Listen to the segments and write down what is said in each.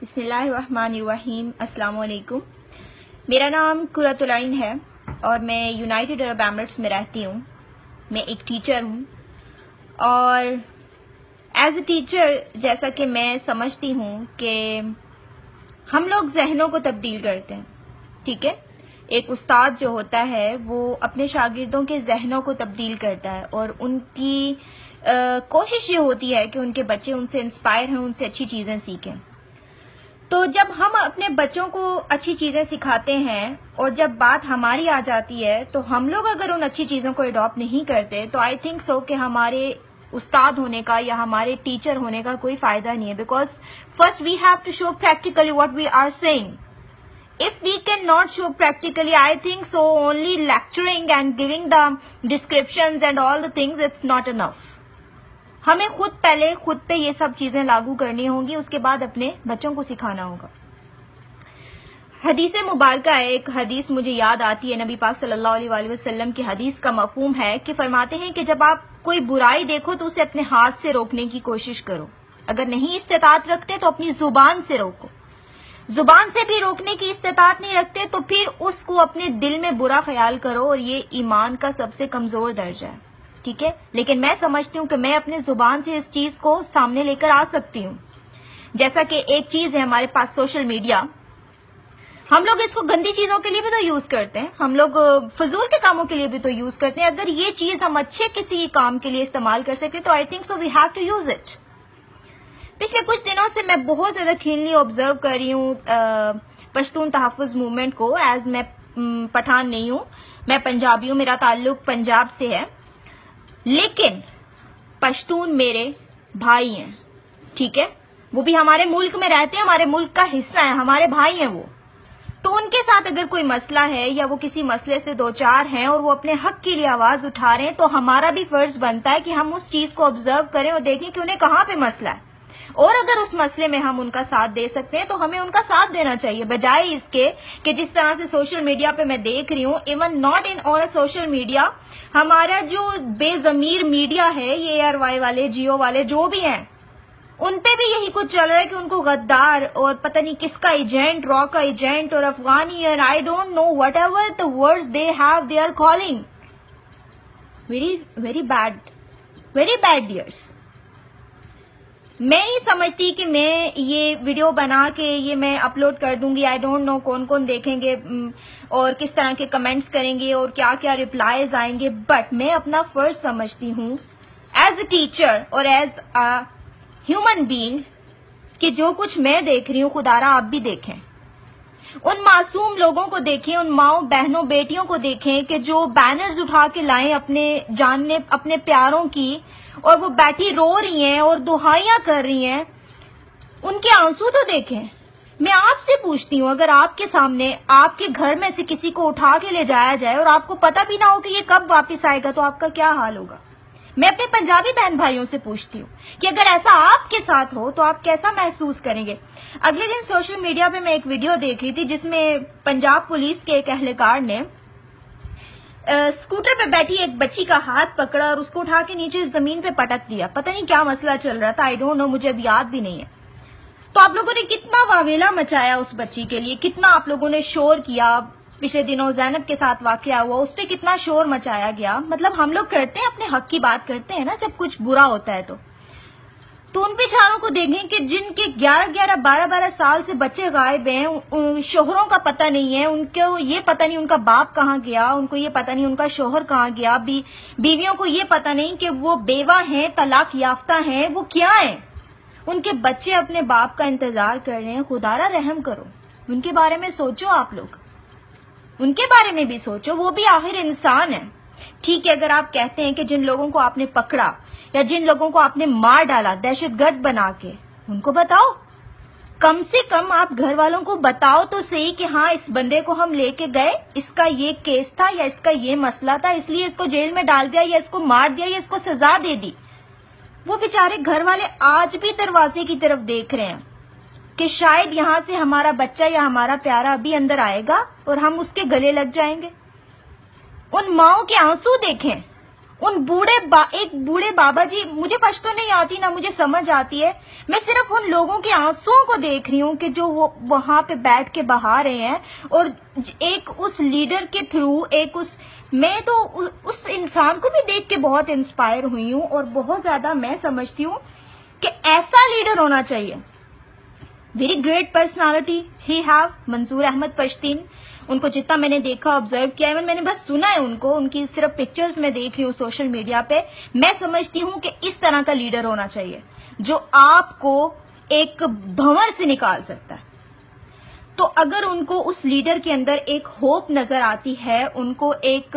बसमीम वालेकुम मेरा नाम कुरतुलाइन है और मैं यूनाइटेड अरब एमरेट्स में रहती हूँ। मैं एक टीचर हूँ और एज ए टीचर जैसा कि मैं समझती हूँ कि हम लोग जहनों को तब्दील करते हैं ठीक है? एक उस्ताद जो होता है वो अपने शागिर्दों के जहनों को तब्दील करता है और उनकी आ, कोशिश ये होती है कि उनके बच्चे उनसे इंस्पायर हैं उनसे अच्छी चीज़ें सीखें। तो जब हम अपने बच्चों को अच्छी चीज़ें सिखाते हैं और जब बात हमारी आ जाती है तो हम लोग अगर उन अच्छी चीज़ों को अडॉप्ट नहीं करते तो आई थिंक सो कि हमारे उस्ताद होने का या हमारे टीचर होने का कोई फ़ायदा नहीं है because first we have to show practically what we are saying if we cannot show practically, i think so only lecturing and giving the descriptions and all the things, it's not enough. हमें खुद पहले खुद पे ये सब चीज़ें लागू करनी होंगी, उसके बाद अपने बच्चों को सिखाना होगा। हदीस मुबारक है एक हदीस मुझे याद आती है, नबी पाक सल्लल्लाहु अलैहि वसल्लम की हदीस का मफहूम है कि फरमाते हैं कि जब आप कोई बुराई देखो तो उसे अपने हाथ से रोकने की कोशिश करो। अगर नहीं इस्तात रखते तो अपनी ज़ुबान से रोको। ज़ुबान से भी रोकने की इस्तात नहीं रखते तो फिर उसको अपने दिल में बुरा ख्याल करो और ये ईमान का सबसे कमज़ोर दर्जा है। ठीक है? लेकिन मैं समझती हूँ कि मैं अपने ज़ुबान से इस चीज़ को सामने लेकर आ सकती हूँ। जैसा कि एक चीज़ है हमारे पास सोशल मीडिया हम लोग इसको गंदी चीज़ों के लिए भी तो यूज़ करते हैं। हम लोग फजूल के कामों के लिए भी तो यूज़ करते हैं। अगर ये चीज़ हम अच्छे किसी काम के लिए इस्तेमाल कर सके तो I think so we have to use it पिछले कुछ दिनों से मैं बहुत ज़्यादा खीनली ऑब्ज़र्व कर रही हूँ पश्तून तहफ़ मूवमेंट को। एज मैं पठान नहीं हूँ। मैं पंजाबी हूँ। मेरा ताल्लुक पंजाब से है। लेकिन पश्तून मेरे भाई हैं, ठीक है? वो भी हमारे मुल्क में रहते हैं, हमारे मुल्क का हिस्सा है, हमारे भाई हैं वो। तो उनके साथ अगर कोई मसला है या वो किसी मसले से दो चार हैं और वो अपने हक के लिए आवाज़ उठा रहे हैं तो हमारा भी फ़र्ज़ बनता है कि हम उस चीज़ को ऑब्ज़र्व करें और देखें कि उन्हें कहाँ पे मसला है। और अगर उस मसले में हम उनका साथ दे सकते हैं तो हमें उनका साथ देना चाहिए। बजाय इसके कि जिस तरह से सोशल मीडिया पे मैं देख रही हूँ even not in all social media हमारा जो बेजमीर मीडिया है ये आर वाई वाले जियो वाले, जो भी हैं, उन पे भी यही कुछ चल रहा है कि उनको गद्दार और पता नहीं किसका एजेंट रॉ का एजेंट और अफगानी और I don't know whatever the words they have they are calling very very bad very bad dears मैं ये समझती कि मैं ये वीडियो बना के ये मैं अपलोड कर दूँगी। आई डोंट नो कौन कौन देखेंगे और किस तरह के कमेंट्स करेंगे और क्या क्या रिप्लाईज आएँगे बट मैं अपना फ़र्ज़ समझती हूँ एज अ टीचर और एज अ ह्यूमन बींग कि जो कुछ मैं देख रही हूँ, खुदारा आप भी देखें। उन मासूम लोगों को देखें, उन माओ बहनों, बेटियों को देखें कि जो बैनर्स उठा के लाएँ अपने जानने, अपने प्यारों की और वो बैठी रो रही हैं और दुहाइयाँ कर रही हैं, उनके आँसू तो देखें। मैं आपसे पूछती हूँ, अगर आपके सामने, आपके घर में से किसी को उठा के ले जाया जाए और आपको पता भी ना हो कि ये कब वापस आएगा तो आपका क्या हाल होगा? मैं अपने पंजाबी बहन भाइयों से पूछती हूँ कि अगर ऐसा आपके साथ हो तो आप कैसा महसूस करेंगे? अगले दिन सोशल मीडिया पे मैं एक वीडियो देख रही थी, जिसमें पंजाब पुलिस के एक अहलकार ने स्कूटर पे बैठी एक बच्ची का हाथ पकड़ा और उसको उठा के नीचे ज़मीन पे पटक दिया। पता नहीं क्या मसला चल रहा था आई डोंट नो मुझे अब याद भी नहीं है। तो आप लोगों ने कितना वावेला मचाया उस बच्ची के लिए, कितना आप लोगों ने शोर किया पिछले दिनों जैनब के साथ वाक्य हुआ उस पर कितना शोर मचाया गया। मतलब हम लोग करते हैं अपने हक की बात करते हैं ना जब कुछ बुरा होता है तो। तो उन बेचारों को देखें कि जिनके 11 11 12 12 साल से बच्चे गायब हैं शोहरों का पता नहीं है उनको ये पता नहीं उनका बाप कहाँ गया उनको ये पता नहीं उनका शोहर कहाँ गया बी, बीवियों को ये पता नहीं कि वो बेवा हैं तलाक याफ्ता हैं वो क्या है? उनके बच्चे अपने बाप का इंतज़ार कर रहे हैं खुदारा रहम करो। उनके बारे में सोचो आप लोग। उनके बारे में भी सोचो, वो भी आखिर इंसान है। ठीक है, अगर आप कहते हैं कि जिन लोगों को आपने पकड़ा या जिन लोगों को आपने मार डाला, दहशत गर्द बना के, उनको बताओ। कम से कम आप घर वालों को बताओ तो सही कि हाँ इस बंदे को हम लेके गए, इसका ये केस था या इसका ये मसला था, इसलिए इसको जेल में डाल दिया या इसको मार दिया या इसको सजा दे दी। वो बेचारे घर वाले आज भी दरवाजे की तरफ़ देख रहे हैं। कि शायद यहाँ से हमारा बच्चा या हमारा प्यारा अभी अंदर आएगा और हम उसके गले लग जाएँगे। उन माओ के आँसू देखें। उन बूढ़े बा, एक बूढ़े बाबा जी मुझे पश्तो नहीं आती ना मुझे समझ आती है। मैं सिर्फ़ उन लोगों के आंसुओं को देख रही हूँ कि जो वो वहाँ पे बैठ के बहा रहे हैं और एक उस लीडर के थ्रू एक उस मैं तो उस इंसान को भी देख के बहुत इंस्पायर हुई हूँ और बहुत ज़्यादा मैं समझती हूँ कि ऐसा लीडर होना चाहिए। Very great personality he have Manzoor Ahmad Pashteen उनको जितना मैंने देखा ऑब्ज़र्व किया इवन मैंने बस सुना है उनको, उनकी सिर्फ़ पिक्चर्स में देख रही हूँ सोशल मीडिया पे। मैं समझती हूँ कि इस तरह का लीडर होना चाहिए, जो आपको एक भंवर से निकाल सकता है। तो अगर उनको उस लीडर के अंदर एक होप नज़र आती है, उनको एक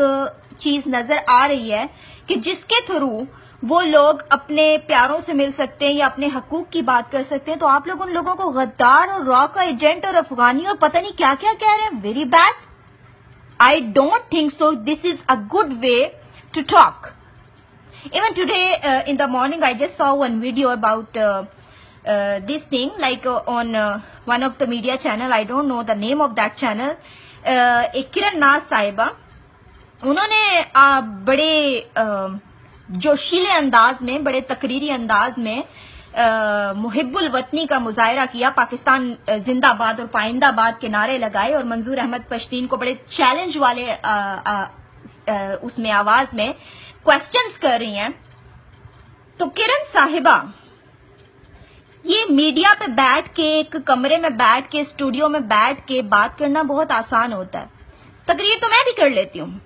चीज़ नज़र आ रही है कि जिसके थ्रू वो लोग अपने प्यारों से मिल सकते हैं या अपने हकूक की बात कर सकते हैं तो आप लोग उन लोगों को गद्दार और रॉक का एजेंट और अफगानी और पता नहीं क्या क्या कह रहे हैं? Very bad I don't think so this is a good way to talk even today in the morning I just saw one video about this thing like on one of the media channel I don't know the name of that channel Kiran Nath sahiba उन्होंने uh, बड़े uh, जोशीले अंदाज में बड़े तकरीरी अंदाज में मुहिबुल वतनी का मुजाहरा किया पाकिस्तान जिंदाबाद और पाइंदाबाद के नारे लगाए और मंजूर अहमद पश्तीन को बड़े चैलेंज वाले आ, आ, आ, उसमें आवाज़ में क्वेश्चंस कर रही हैं। तो किरण साहिबा ये मीडिया पे बैठ के एक कमरे में बैठ के स्टूडियो में बैठ के बात करना बहुत आसान होता है। तकरीर तो मैं भी कर लेती हूँ।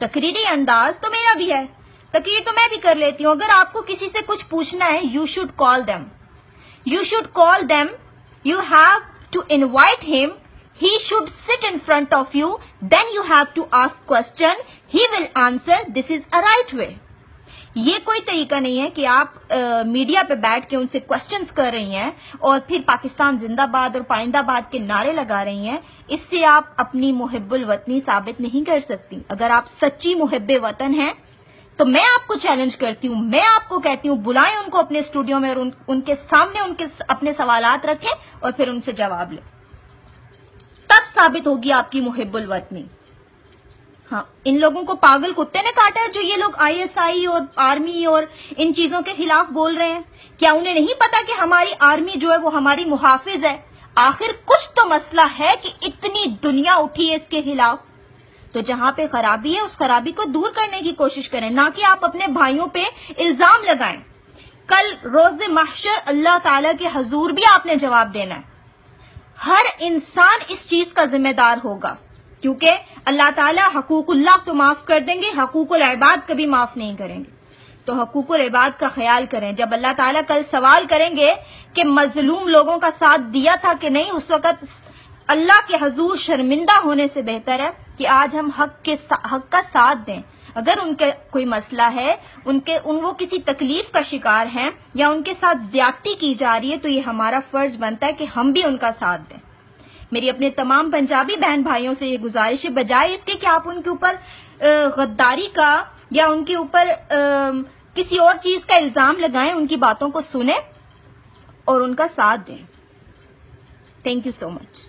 तकरीरी अंदाज तो मेरा भी है। तकीर तो मैं भी कर लेती हूँ। अगर आपको किसी से कुछ पूछना है you should call them you should call them you have to invite him he should sit in front of you then you have to ask question he will answer this is a right way ये कोई तरीका नहीं है कि आप आ, media पे बैठ के उनसे क्वेश्चंस कर रही हैं और फिर पाकिस्तान जिंदाबाद और पाइंदाबाद के नारे लगा रही हैं। इससे आप अपनी मुहिबुल वतनी साबित नहीं कर सकती। अगर आप सच्ची मुहिब वतन हैं तो मैं आपको चैलेंज करती हूँ मैं आपको कहती हूँ बुलाएँ उनको अपने स्टूडियो में और उन, उनके सामने उनके अपने सवाल रखें और फिर उनसे जवाब लें। तब साबित होगी आपकी मुहिबुल वतनी। हाँ इन लोगों को पागल कुत्ते ने काटा है जो ये लोग आईएसआई और आर्मी और इन चीज़ों के खिलाफ बोल रहे हैं। क्या उन्हें नहीं पता कि हमारी आर्मी जो है वो हमारी मुहाफिज है? आखिर कुछ तो मसला है कि इतनी दुनिया उठी है इसके खिलाफ। तो जहाँ पे खराबी है, उस खराबी को दूर करने की कोशिश करें, ना कि आप अपने भाइयों पे इल्ज़ाम लगाएँ। कल रोज महशर अल्लाह ताला के हजूर भी आपने जवाब देना है। हर इंसान इस चीज़ का जिम्मेदार होगा, क्योंकि अल्लाह ताला हकूकुल्लाह तो माफ़ कर देंगे, हकूकुल इबाद कभी माफ़ नहीं करेंगे। तो हकूकुल इबाद का ख्याल करें, जब अल्लाह ताला कल सवाल करेंगे कि मजलूम लोगों का साथ दिया था कि नहीं, उस वक्त अल्लाह के हजूर शर्मिंदा होने से बेहतर है कि आज हम हक के हक का साथ दें। अगर उनके कोई मसला है, उनके, उन, वो किसी तकलीफ़ का शिकार हैं या उनके साथ ज्यादती की जा रही है तो ये हमारा फ़र्ज़ बनता है कि हम भी उनका साथ दें। मेरी अपने तमाम पंजाबी बहन भाइयों से ये गुजारिश है, बजाय इसके कि आप उनके ऊपर गद्दारी का या उनके ऊपर किसी और चीज़ का इल्ज़ाम लगाएँ, उनकी बातों को सुने और उनका साथ दें। Thank you so much